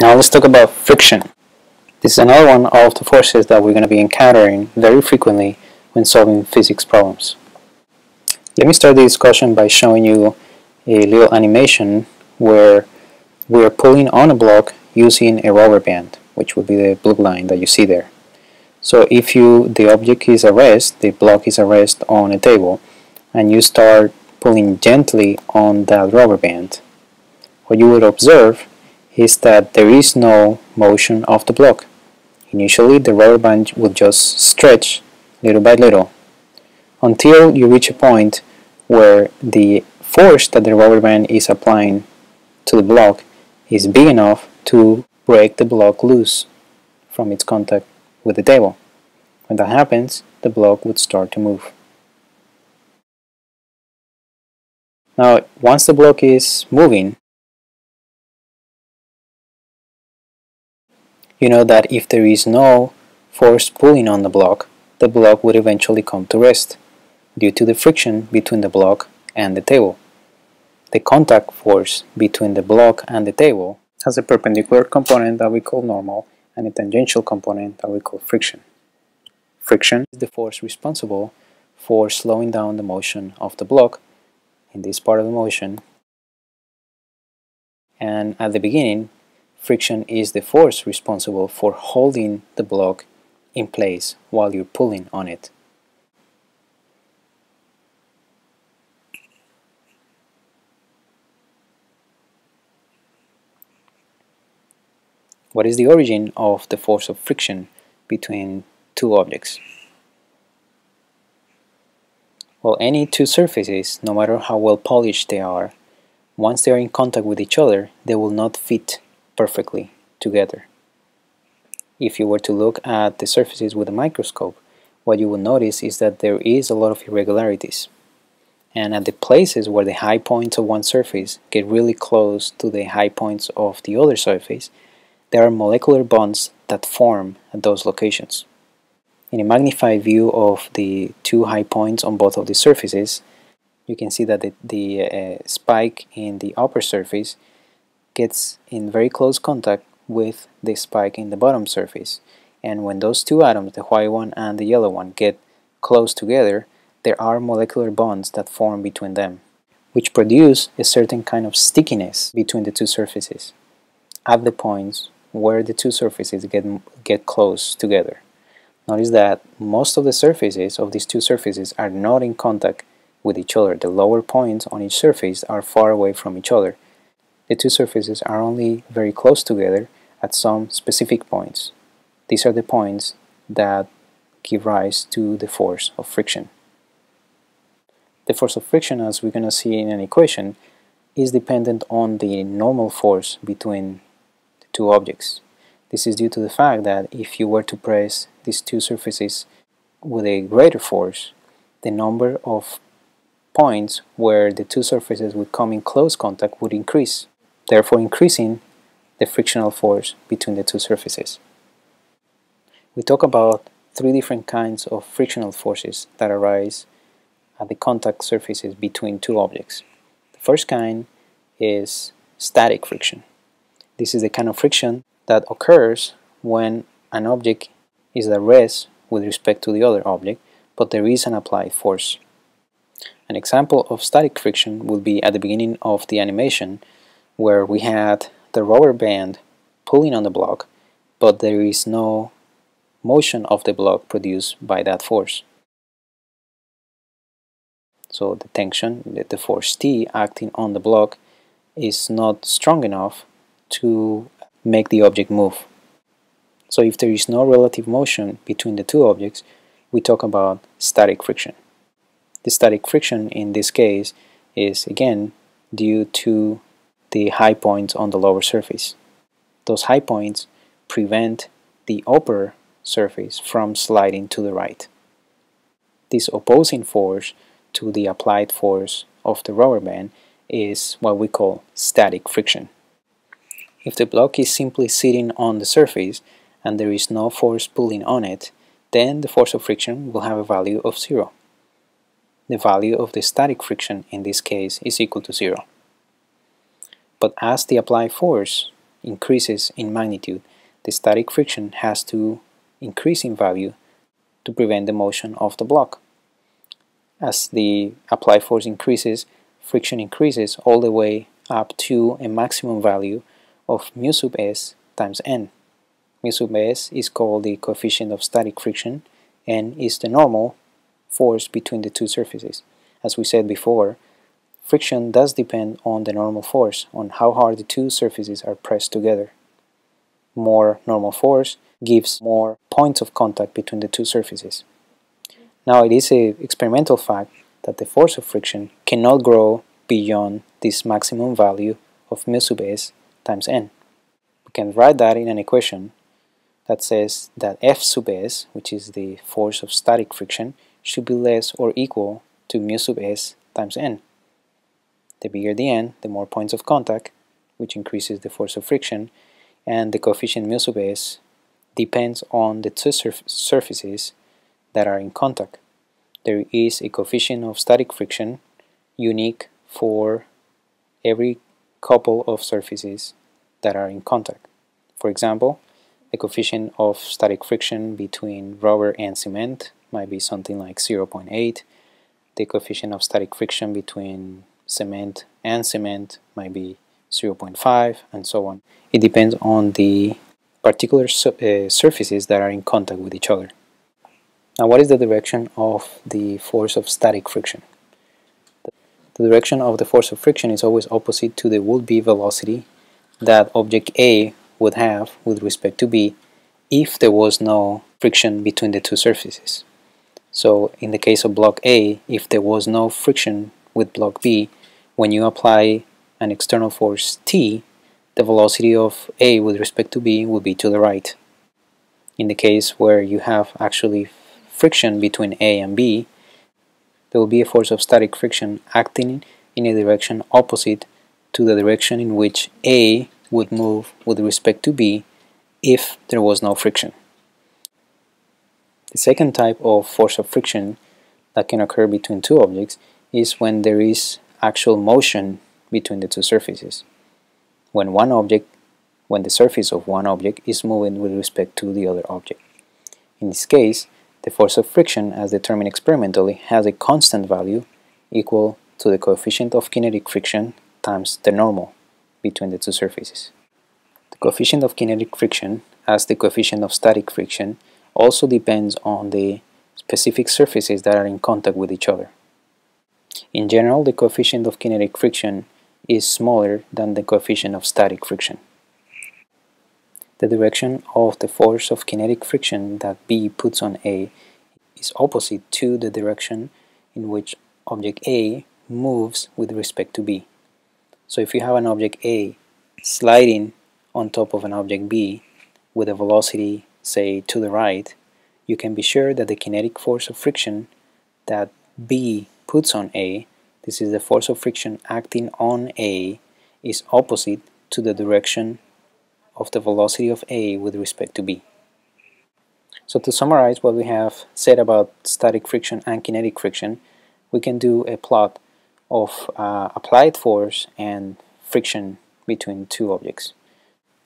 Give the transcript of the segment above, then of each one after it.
Now let's talk about friction. This is another one of the forces that we're going to be encountering very frequently when solving physics problems. Let me start the discussion by showing you a little animation where we're pulling on a block using a rubber band, which would be the blue line that you see there. So if you the object is a rest, the block is a rest on a table, and you start pulling gently on that rubber band, what you would observe is that there is no motion of the block. Initially, the rubber band will just stretch little by little until you reach a point where the force that the rubber band is applying to the block is big enough to break the block loose from its contact with the table. When that happens, the block would start to move. Now, once the block is moving, you know that if there is no force pulling on the block, the block would eventually come to rest due to the friction between the block and the table. The contact force between the block and the table has a perpendicular component that we call normal and a tangential component that we call friction. Friction is the force responsible for slowing down the motion of the block in this part of the motion and at the beginning Friction is the force responsible for holding the block in place while you're pulling on it. What is the origin of the force of friction between two objects? Well, any two surfaces, no matter how well polished they are, once they are in contact with each other, they will not fit perfectly together. If you were to look at the surfaces with a microscope, what you will notice is that there is a lot of irregularities. And at the places where the high points of one surface get really close to the high points of the other surface, there are molecular bonds that form at those locations. In a magnified view of the two high points on both of the surfaces, you can see that the, the uh, spike in the upper surface gets in very close contact with the spike in the bottom surface. And when those two atoms, the white one and the yellow one, get close together, there are molecular bonds that form between them, which produce a certain kind of stickiness between the two surfaces at the points where the two surfaces get, get close together. Notice that most of the surfaces of these two surfaces are not in contact with each other. The lower points on each surface are far away from each other, the two surfaces are only very close together at some specific points. These are the points that give rise to the force of friction. The force of friction, as we're going to see in an equation, is dependent on the normal force between the two objects. This is due to the fact that if you were to press these two surfaces with a greater force, the number of points where the two surfaces would come in close contact would increase therefore increasing the frictional force between the two surfaces. We talk about three different kinds of frictional forces that arise at the contact surfaces between two objects. The first kind is static friction. This is the kind of friction that occurs when an object is at rest with respect to the other object, but there is an applied force. An example of static friction will be at the beginning of the animation where we had the rubber band pulling on the block, but there is no motion of the block produced by that force. So the tension, the force T acting on the block is not strong enough to make the object move. So if there is no relative motion between the two objects, we talk about static friction. The static friction in this case is again due to the high points on the lower surface. Those high points prevent the upper surface from sliding to the right. This opposing force to the applied force of the rubber band is what we call static friction. If the block is simply sitting on the surface and there is no force pulling on it, then the force of friction will have a value of zero. The value of the static friction in this case is equal to zero. But as the applied force increases in magnitude, the static friction has to increase in value to prevent the motion of the block. As the applied force increases, friction increases all the way up to a maximum value of mu sub s times n. Mu sub s is called the coefficient of static friction and is the normal force between the two surfaces. As we said before, friction does depend on the normal force, on how hard the two surfaces are pressed together. More normal force gives more points of contact between the two surfaces. Now it is an experimental fact that the force of friction cannot grow beyond this maximum value of mu sub s times n. We can write that in an equation that says that F sub s, which is the force of static friction, should be less or equal to mu sub s times n. The bigger the n, the more points of contact, which increases the force of friction, and the coefficient mu sub s depends on the two surf surfaces that are in contact. There is a coefficient of static friction unique for every couple of surfaces that are in contact. For example, the coefficient of static friction between rubber and cement might be something like 0.8. The coefficient of static friction between cement and cement might be 0.5 and so on. It depends on the particular su uh, surfaces that are in contact with each other. Now what is the direction of the force of static friction? The direction of the force of friction is always opposite to the would-be velocity that object A would have with respect to B if there was no friction between the two surfaces. So in the case of block A, if there was no friction with block B, when you apply an external force T, the velocity of A with respect to B will be to the right. In the case where you have actually friction between A and B, there will be a force of static friction acting in a direction opposite to the direction in which A would move with respect to B if there was no friction. The second type of force of friction that can occur between two objects is when there is actual motion between the two surfaces. When one object, when the surface of one object is moving with respect to the other object. In this case, the force of friction as determined experimentally has a constant value equal to the coefficient of kinetic friction times the normal between the two surfaces. The coefficient of kinetic friction, as the coefficient of static friction, also depends on the specific surfaces that are in contact with each other. In general, the coefficient of kinetic friction is smaller than the coefficient of static friction. The direction of the force of kinetic friction that B puts on A is opposite to the direction in which object A moves with respect to B. So if you have an object A sliding on top of an object B with a velocity, say, to the right, you can be sure that the kinetic force of friction that B puts on A, this is the force of friction acting on A, is opposite to the direction of the velocity of A with respect to B. So to summarize what we have said about static friction and kinetic friction, we can do a plot of uh, applied force and friction between two objects.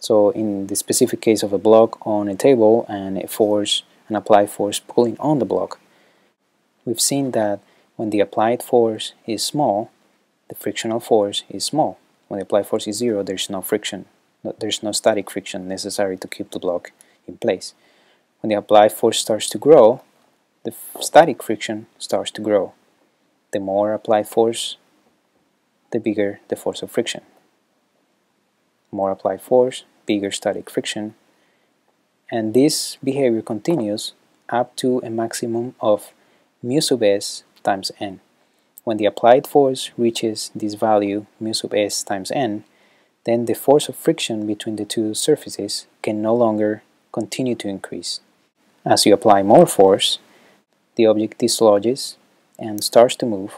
So in the specific case of a block on a table and a force, an applied force pulling on the block, we've seen that when the applied force is small, the frictional force is small. When the applied force is zero, there's no friction. There's no static friction necessary to keep the block in place. When the applied force starts to grow, the static friction starts to grow the more applied force, the bigger the force of friction. More applied force, bigger static friction, and this behavior continues up to a maximum of mu sub s times n. When the applied force reaches this value mu sub s times n, then the force of friction between the two surfaces can no longer continue to increase. As you apply more force, the object dislodges and starts to move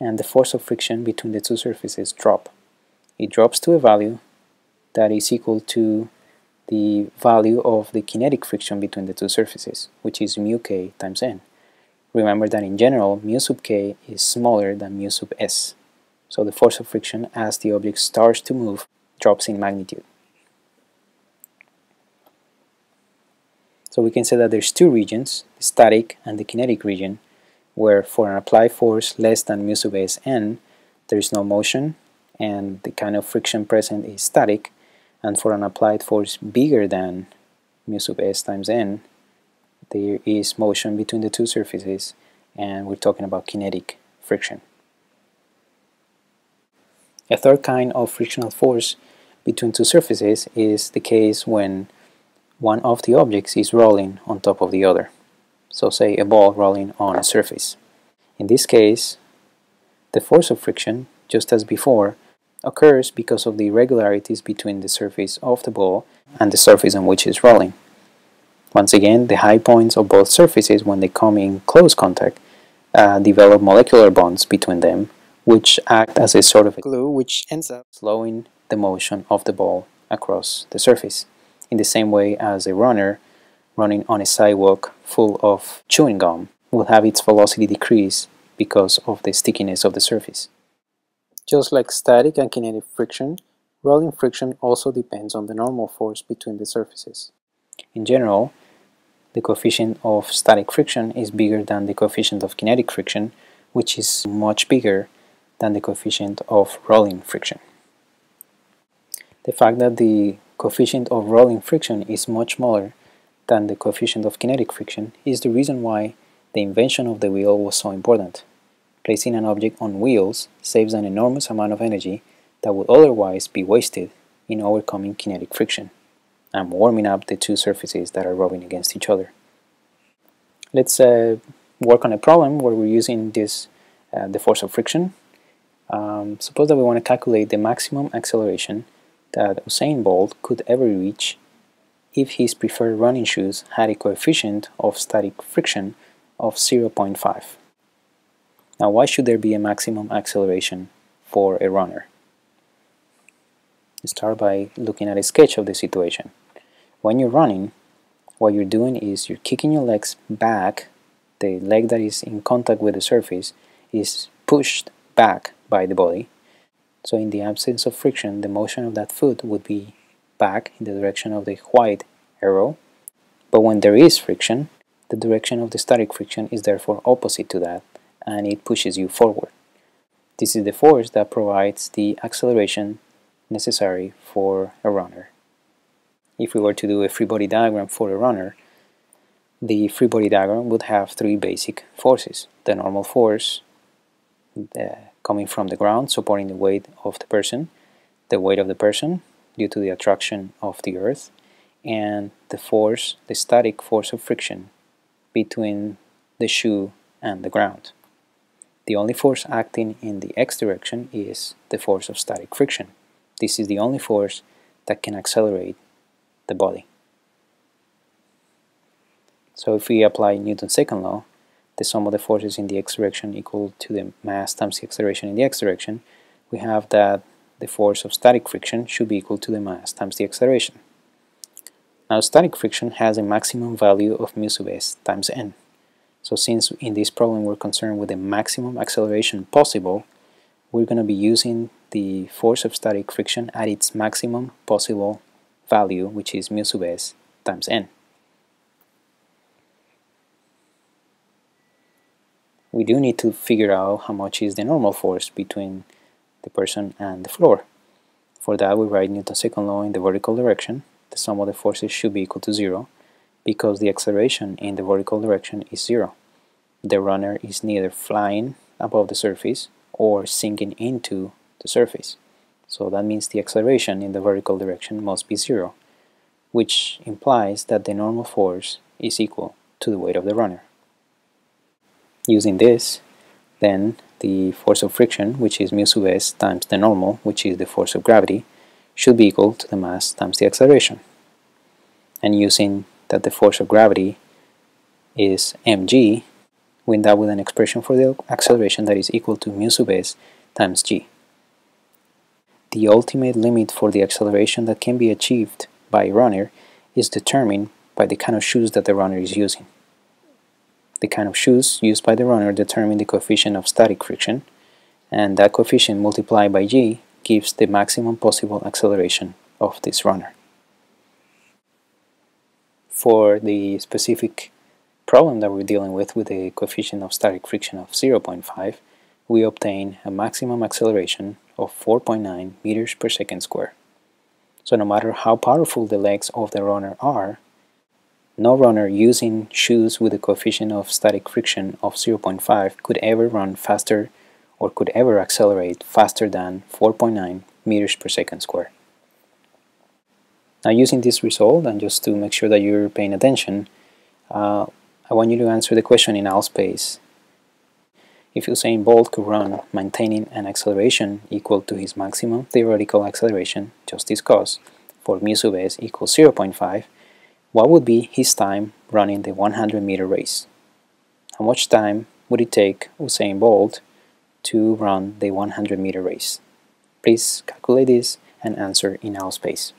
and the force of friction between the two surfaces drop. It drops to a value that is equal to the value of the kinetic friction between the two surfaces, which is mu k times n. Remember that in general, mu sub k is smaller than mu sub s, so the force of friction as the object starts to move drops in magnitude. So we can say that there's two regions, the static and the kinetic region, where for an applied force less than mu sub s n, there is no motion and the kind of friction present is static, and for an applied force bigger than mu sub s times n, there is motion between the two surfaces, and we're talking about kinetic friction. A third kind of frictional force between two surfaces is the case when one of the objects is rolling on top of the other. So say a ball rolling on a surface. In this case, the force of friction, just as before, occurs because of the irregularities between the surface of the ball and the surface on which it's rolling. Once again, the high points of both surfaces when they come in close contact uh, develop molecular bonds between them which act as a sort of a glue which ends up slowing the motion of the ball across the surface in the same way as a runner running on a sidewalk full of chewing gum will have its velocity decrease because of the stickiness of the surface. Just like static and kinetic friction, rolling friction also depends on the normal force between the surfaces. In general, the coefficient of static friction is bigger than the coefficient of kinetic friction, which is much bigger than the coefficient of rolling friction. The fact that the coefficient of rolling friction is much smaller than the coefficient of kinetic friction is the reason why the invention of the wheel was so important. Placing an object on wheels saves an enormous amount of energy that would otherwise be wasted in overcoming kinetic friction and warming up the two surfaces that are rubbing against each other. Let's uh, work on a problem where we're using this uh, the force of friction. Um, suppose that we want to calculate the maximum acceleration that Usain Bolt could ever reach if his preferred running shoes had a coefficient of static friction of 0.5. Now why should there be a maximum acceleration for a runner? Start by looking at a sketch of the situation. When you're running, what you're doing is you're kicking your legs back, the leg that is in contact with the surface is pushed back by the body. So in the absence of friction, the motion of that foot would be back in the direction of the white arrow. But when there is friction, the direction of the static friction is therefore opposite to that, and it pushes you forward. This is the force that provides the acceleration necessary for a runner. If we were to do a free body diagram for a runner, the free body diagram would have three basic forces. The normal force the, coming from the ground, supporting the weight of the person, the weight of the person due to the attraction of the earth, and the force, the static force of friction between the shoe and the ground. The only force acting in the x direction is the force of static friction. This is the only force that can accelerate the body. So if we apply Newton's second law, the sum of the forces in the x direction equal to the mass times the acceleration in the x direction, we have that the force of static friction should be equal to the mass times the acceleration. Now static friction has a maximum value of mu sub s times n. So since in this problem we're concerned with the maximum acceleration possible, we're going to be using the force of static friction at its maximum possible value, which is mu sub s times n. We do need to figure out how much is the normal force between the person and the floor. For that we write Newton's second law in the vertical direction the sum of the forces should be equal to zero because the acceleration in the vertical direction is zero. The runner is neither flying above the surface or sinking into the surface. So that means the acceleration in the vertical direction must be zero, which implies that the normal force is equal to the weight of the runner. Using this, then the force of friction, which is mu sub s times the normal, which is the force of gravity, should be equal to the mass times the acceleration. And using that the force of gravity is mg, we end up with an expression for the acceleration that is equal to mu sub s times g. The ultimate limit for the acceleration that can be achieved by a runner is determined by the kind of shoes that the runner is using. The kind of shoes used by the runner determine the coefficient of static friction, and that coefficient multiplied by g gives the maximum possible acceleration of this runner. for the specific problem that we're dealing with with a coefficient of static friction of 0.5, we obtain a maximum acceleration of 4.9 meters per second square. So no matter how powerful the legs of the runner are, no runner using shoes with a coefficient of static friction of 0.5 could ever run faster or could ever accelerate faster than 4.9 meters per second square. Now using this result, and just to make sure that you're paying attention, uh, I want you to answer the question in all space. If Usain Bolt could run maintaining an acceleration equal to his maximum theoretical acceleration, just discussed, for mu equals 0.5, what would be his time running the 100 meter race? How much time would it take Usain Bolt to run the 100 meter race? Please calculate this and answer in our space.